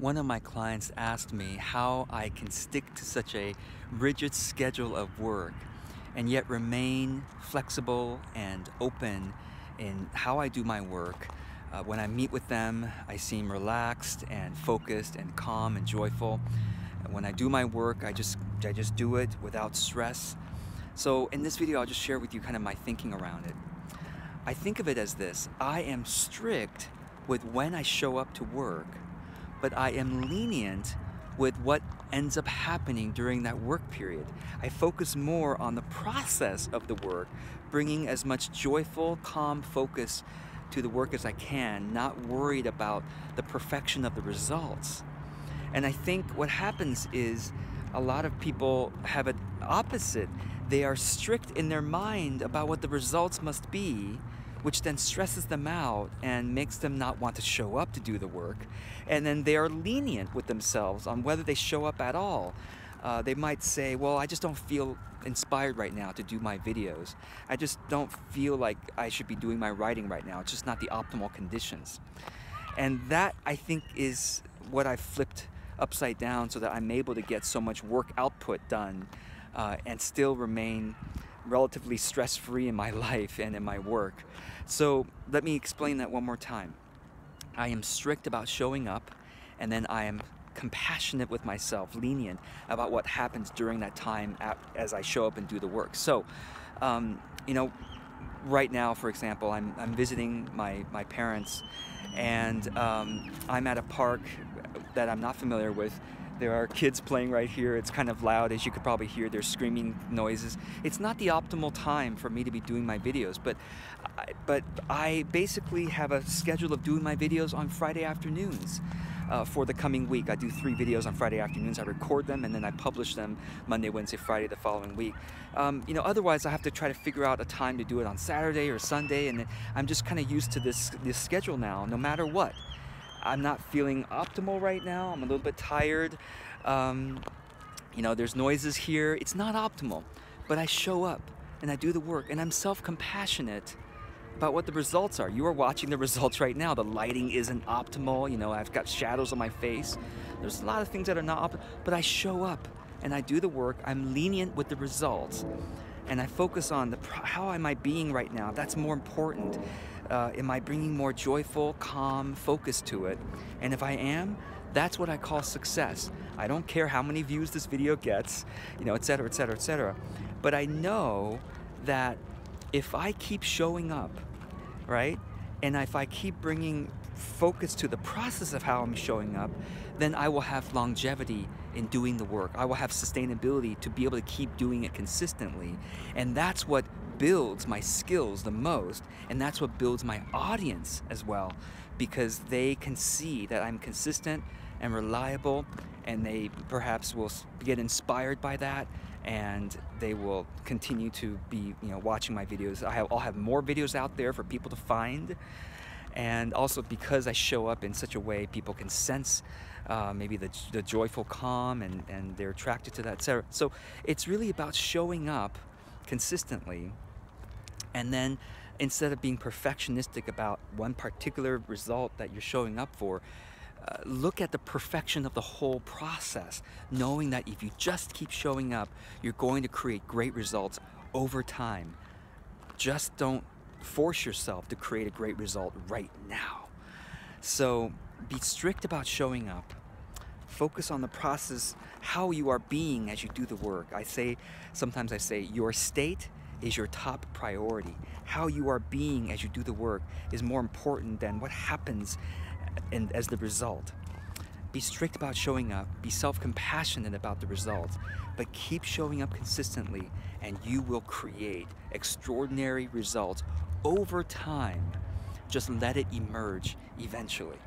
One of my clients asked me how I can stick to such a rigid schedule of work and yet remain flexible and open in how I do my work. Uh, when I meet with them, I seem relaxed and focused and calm and joyful. When I do my work, I just, I just do it without stress. So in this video, I'll just share with you kind of my thinking around it. I think of it as this, I am strict with when I show up to work but I am lenient with what ends up happening during that work period. I focus more on the process of the work, bringing as much joyful, calm focus to the work as I can, not worried about the perfection of the results. And I think what happens is a lot of people have it opposite. They are strict in their mind about what the results must be, which then stresses them out and makes them not want to show up to do the work. And then they are lenient with themselves on whether they show up at all. Uh, they might say, well, I just don't feel inspired right now to do my videos. I just don't feel like I should be doing my writing right now. It's just not the optimal conditions. And that, I think, is what I've flipped upside down so that I'm able to get so much work output done uh, and still remain relatively stress-free in my life and in my work. So let me explain that one more time. I am strict about showing up and then I am compassionate with myself, lenient about what happens during that time as I show up and do the work. So, um, you know, right now, for example, I'm, I'm visiting my, my parents and um, I'm at a park that I'm not familiar with there are kids playing right here. It's kind of loud, as you could probably hear. There's screaming noises. It's not the optimal time for me to be doing my videos, but, but I basically have a schedule of doing my videos on Friday afternoons. Uh, for the coming week. I do three videos on Friday afternoons. I record them and then I publish them Monday, Wednesday, Friday the following week. Um, you know, otherwise I have to try to figure out a time to do it on Saturday or Sunday, and I'm just kind of used to this this schedule now, no matter what. I'm not feeling optimal right now. I'm a little bit tired. Um, you know, there's noises here. It's not optimal, but I show up and I do the work and I'm self-compassionate about what the results are. You are watching the results right now. The lighting isn't optimal. You know, I've got shadows on my face. There's a lot of things that are not optimal, but I show up and I do the work. I'm lenient with the results and I focus on the how am I being right now. That's more important uh, am I bringing more joyful, calm focus to it? And if I am, that's what I call success. I don't care how many views this video gets, you know, et cetera, et cetera, et cetera. But I know that if I keep showing up, right, and if I keep bringing focus to the process of how I'm showing up, then I will have longevity in doing the work. I will have sustainability to be able to keep doing it consistently. And that's what builds my skills the most, and that's what builds my audience as well, because they can see that I'm consistent and reliable, and they perhaps will get inspired by that, and they will continue to be, you know, watching my videos. I have, I'll have more videos out there for people to find, and also because I show up in such a way, people can sense uh, maybe the, the joyful calm, and, and they're attracted to that, etc. So it's really about showing up consistently and then instead of being perfectionistic about one particular result that you're showing up for, look at the perfection of the whole process, knowing that if you just keep showing up, you're going to create great results over time. Just don't force yourself to create a great result right now. So be strict about showing up. Focus on the process, how you are being as you do the work. I say, sometimes I say, your state is your top priority. How you are being as you do the work is more important than what happens and as the result. Be strict about showing up, be self-compassionate about the results, but keep showing up consistently and you will create extraordinary results over time. Just let it emerge eventually.